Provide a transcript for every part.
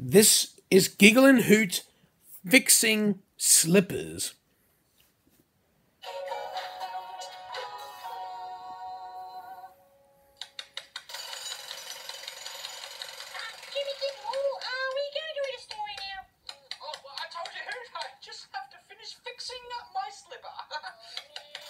This is Giggle and Hoot fixing slippers. Oh, just have to finish fixing up my slipper.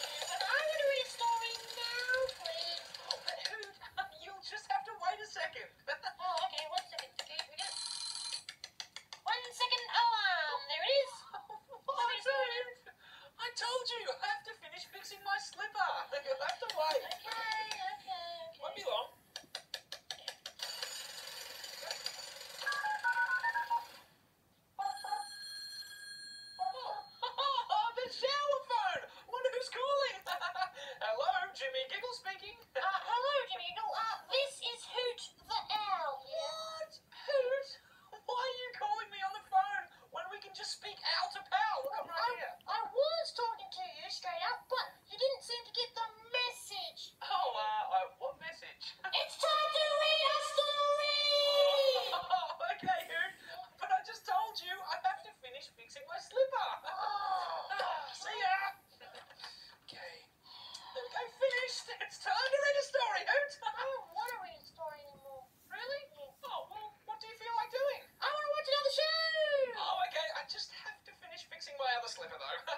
It's time to read a story, Hoot! I don't want to read a story anymore. Really? Yeah. Oh, well, what do you feel like doing? I want to watch another show! Oh, okay, I just have to finish fixing my other slipper, though.